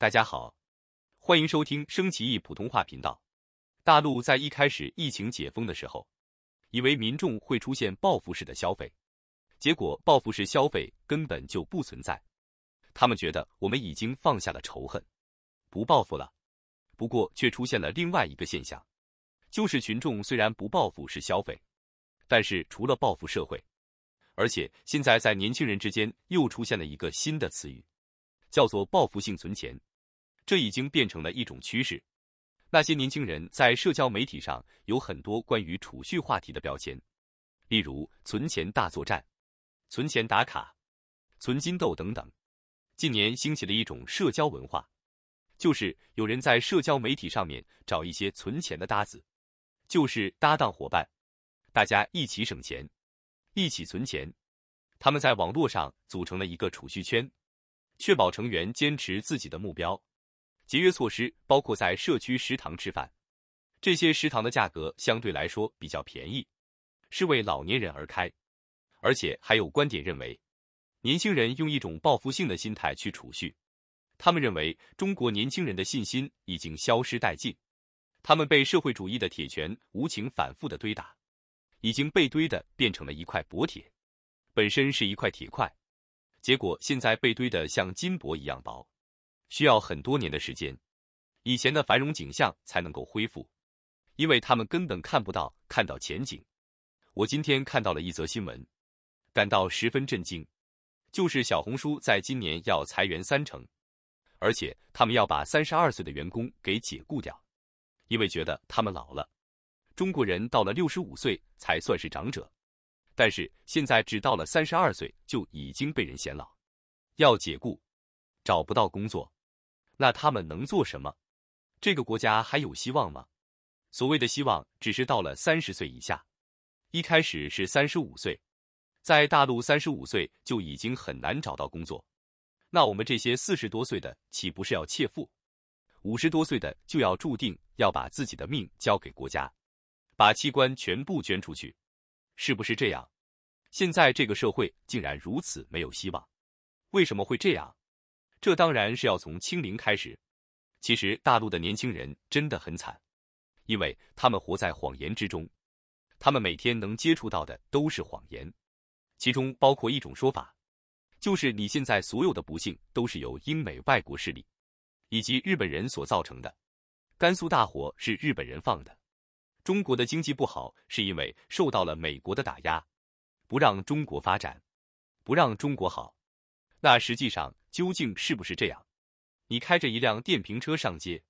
大家好，欢迎收听升旗易普通话频道。大陆在一开始疫情解封的时候，以为民众会出现报复式的消费，结果报复式消费根本就不存在。他们觉得我们已经放下了仇恨，不报复了。不过却出现了另外一个现象，就是群众虽然不报复式消费，但是除了报复社会，而且现在在年轻人之间又出现了一个新的词语，叫做报复性存钱。这已经变成了一种趋势。那些年轻人在社交媒体上有很多关于储蓄话题的标签，例如“存钱大作战”“存钱打卡”“存金豆”等等。近年兴起了一种社交文化，就是有人在社交媒体上面找一些存钱的搭子，就是搭档伙伴，大家一起省钱，一起存钱。他们在网络上组成了一个储蓄圈，确保成员坚持自己的目标。节约措施包括在社区食堂吃饭，这些食堂的价格相对来说比较便宜，是为老年人而开。而且还有观点认为，年轻人用一种报复性的心态去储蓄。他们认为中国年轻人的信心已经消失殆尽，他们被社会主义的铁拳无情反复的堆打，已经被堆的变成了一块薄铁，本身是一块铁块，结果现在被堆的像金箔一样薄。需要很多年的时间，以前的繁荣景象才能够恢复，因为他们根本看不到看到前景。我今天看到了一则新闻，感到十分震惊，就是小红书在今年要裁员三成，而且他们要把三十二岁的员工给解雇掉，因为觉得他们老了。中国人到了六十五岁才算是长者，但是现在只到了三十二岁就已经被人嫌老，要解雇，找不到工作。那他们能做什么？这个国家还有希望吗？所谓的希望，只是到了三十岁以下。一开始是三十五岁，在大陆三十五岁就已经很难找到工作。那我们这些四十多岁的，岂不是要切腹？五十多岁的就要注定要把自己的命交给国家，把器官全部捐出去，是不是这样？现在这个社会竟然如此没有希望，为什么会这样？这当然是要从清零开始。其实大陆的年轻人真的很惨，因为他们活在谎言之中，他们每天能接触到的都是谎言，其中包括一种说法，就是你现在所有的不幸都是由英美外国势力以及日本人所造成的。甘肃大火是日本人放的，中国的经济不好是因为受到了美国的打压，不让中国发展，不让中国好。那实际上究竟是不是这样？你开着一辆电瓶车上街，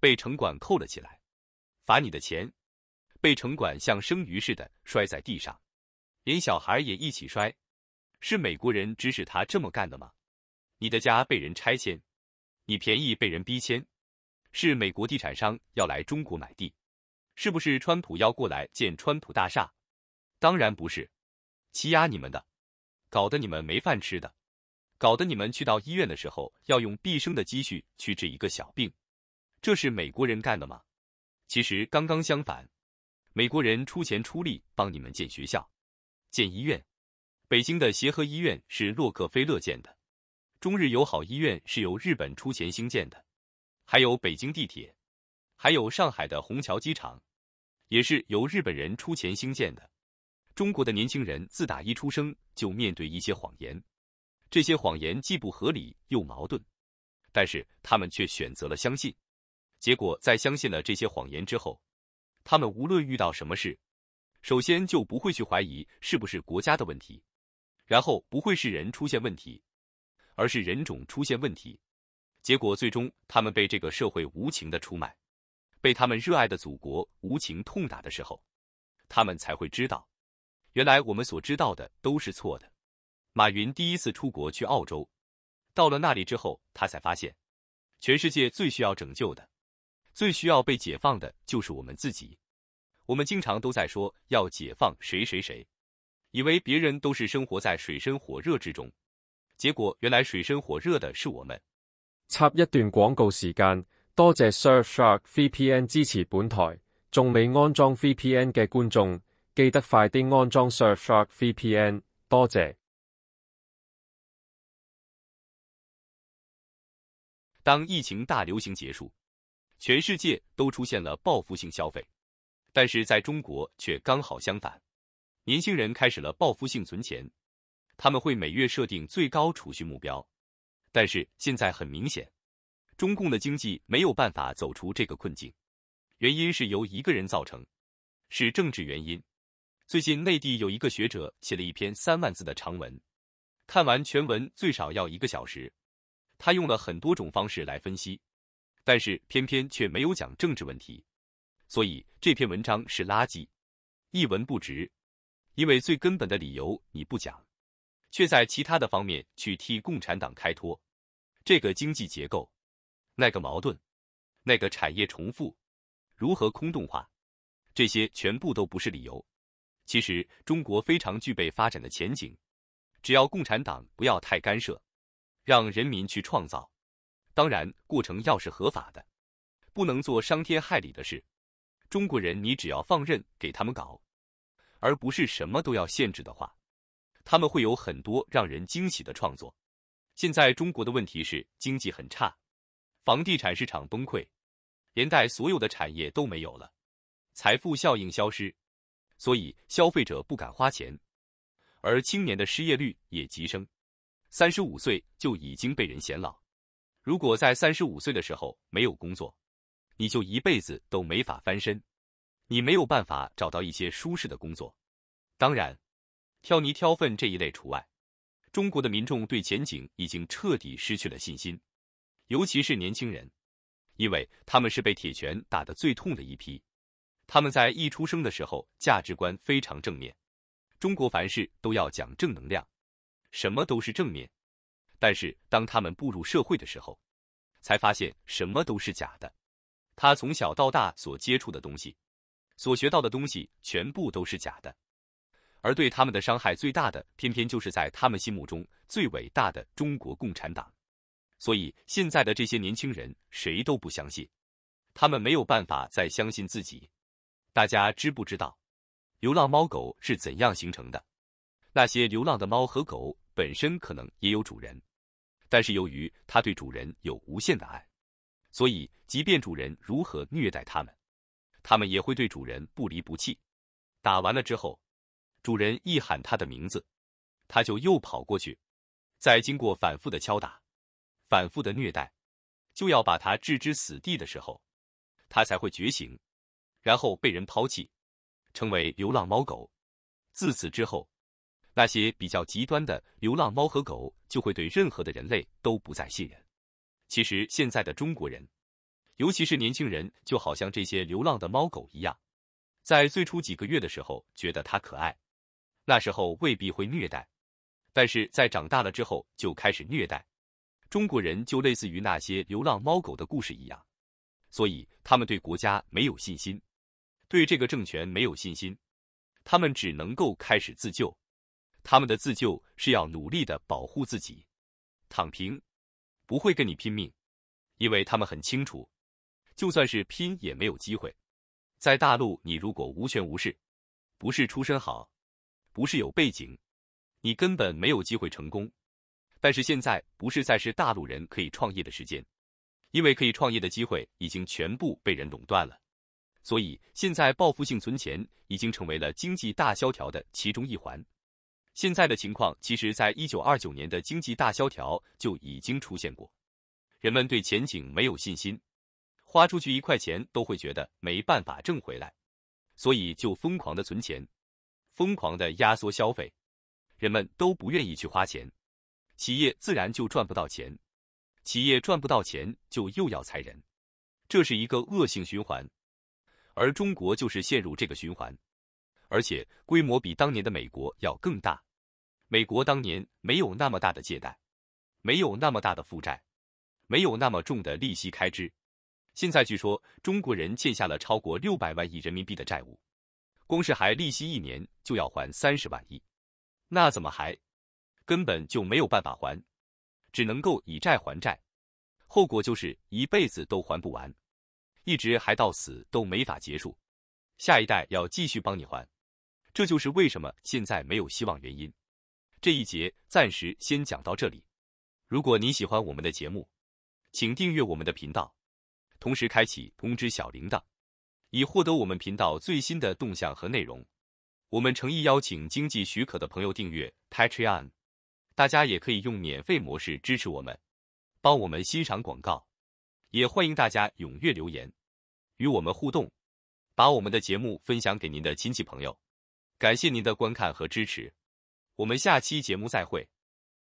被城管扣了起来，罚你的钱，被城管像生鱼似的摔在地上，连小孩也一起摔，是美国人指使他这么干的吗？你的家被人拆迁，你便宜被人逼迁，是美国地产商要来中国买地，是不是川普要过来建川普大厦？当然不是，欺压你们的，搞得你们没饭吃的。搞得你们去到医院的时候要用毕生的积蓄去治一个小病，这是美国人干的吗？其实刚刚相反，美国人出钱出力帮你们建学校、建医院。北京的协和医院是洛克菲勒建的，中日友好医院是由日本出钱兴建的，还有北京地铁，还有上海的虹桥机场，也是由日本人出钱兴建的。中国的年轻人自打一出生就面对一些谎言。这些谎言既不合理又矛盾，但是他们却选择了相信。结果在相信了这些谎言之后，他们无论遇到什么事，首先就不会去怀疑是不是国家的问题，然后不会是人出现问题，而是人种出现问题。结果最终他们被这个社会无情的出卖，被他们热爱的祖国无情痛打的时候，他们才会知道，原来我们所知道的都是错的。马云第一次出国去澳洲，到了那里之后，他才发现，全世界最需要拯救的、最需要被解放的，就是我们自己。我们经常都在说要解放谁谁谁，以为别人都是生活在水深火热之中，结果原来水深火热的是我们。插一段广告时间，多谢 Surfshark VPN 支持本台。仲未安装 VPN 嘅观众，记得快啲安装 Surfshark VPN。多谢。当疫情大流行结束，全世界都出现了报复性消费，但是在中国却刚好相反，年轻人开始了报复性存钱，他们会每月设定最高储蓄目标。但是现在很明显，中共的经济没有办法走出这个困境，原因是由一个人造成，是政治原因。最近内地有一个学者写了一篇三万字的长文，看完全文最少要一个小时。他用了很多种方式来分析，但是偏偏却没有讲政治问题，所以这篇文章是垃圾，一文不值。因为最根本的理由你不讲，却在其他的方面去替共产党开脱，这个经济结构，那个矛盾，那个产业重复，如何空洞化，这些全部都不是理由。其实中国非常具备发展的前景，只要共产党不要太干涉。让人民去创造，当然过程要是合法的，不能做伤天害理的事。中国人，你只要放任给他们搞，而不是什么都要限制的话，他们会有很多让人惊喜的创作。现在中国的问题是经济很差，房地产市场崩溃，连带所有的产业都没有了，财富效应消失，所以消费者不敢花钱，而青年的失业率也急升。三十五岁就已经被人嫌老，如果在三十五岁的时候没有工作，你就一辈子都没法翻身，你没有办法找到一些舒适的工作。当然，挑泥挑粪这一类除外。中国的民众对前景已经彻底失去了信心，尤其是年轻人，因为他们是被铁拳打得最痛的一批。他们在一出生的时候价值观非常正面，中国凡事都要讲正能量。什么都是正面，但是当他们步入社会的时候，才发现什么都是假的。他从小到大所接触的东西，所学到的东西，全部都是假的。而对他们的伤害最大的，偏偏就是在他们心目中最伟大的中国共产党。所以现在的这些年轻人，谁都不相信，他们没有办法再相信自己。大家知不知道，流浪猫狗是怎样形成的？那些流浪的猫和狗。本身可能也有主人，但是由于它对主人有无限的爱，所以即便主人如何虐待它们，它们也会对主人不离不弃。打完了之后，主人一喊它的名字，它就又跑过去。在经过反复的敲打、反复的虐待，就要把它置之死地的时候，它才会觉醒，然后被人抛弃，成为流浪猫狗。自此之后。那些比较极端的流浪猫和狗就会对任何的人类都不再信任。其实现在的中国人，尤其是年轻人，就好像这些流浪的猫狗一样，在最初几个月的时候觉得它可爱，那时候未必会虐待，但是在长大了之后就开始虐待。中国人就类似于那些流浪猫狗的故事一样，所以他们对国家没有信心，对这个政权没有信心，他们只能够开始自救。他们的自救是要努力的保护自己，躺平，不会跟你拼命，因为他们很清楚，就算是拼也没有机会。在大陆，你如果无权无势，不是出身好，不是有背景，你根本没有机会成功。但是现在不是再是大陆人可以创业的时间，因为可以创业的机会已经全部被人垄断了，所以现在报复性存钱已经成为了经济大萧条的其中一环。现在的情况，其实在一九二九年的经济大萧条就已经出现过。人们对前景没有信心，花出去一块钱都会觉得没办法挣回来，所以就疯狂的存钱，疯狂的压缩消费，人们都不愿意去花钱，企业自然就赚不到钱，企业赚不到钱就又要裁人，这是一个恶性循环，而中国就是陷入这个循环。而且规模比当年的美国要更大。美国当年没有那么大的借贷，没有那么大的负债，没有那么重的利息开支。现在据说中国人欠下了超过六百万亿人民币的债务，光是还利息一年就要还三十万亿，那怎么还？根本就没有办法还，只能够以债还债，后果就是一辈子都还不完，一直还到死都没法结束，下一代要继续帮你还。这就是为什么现在没有希望原因。这一节暂时先讲到这里。如果你喜欢我们的节目，请订阅我们的频道，同时开启通知小铃铛，以获得我们频道最新的动向和内容。我们诚意邀请经济许可的朋友订阅 Patreon，大家也可以用免费模式支持我们，帮我们欣赏广告。也欢迎大家踊跃留言，与我们互动，把我们的节目分享给您的亲戚朋友。感谢您的观看和支持，我们下期节目再会。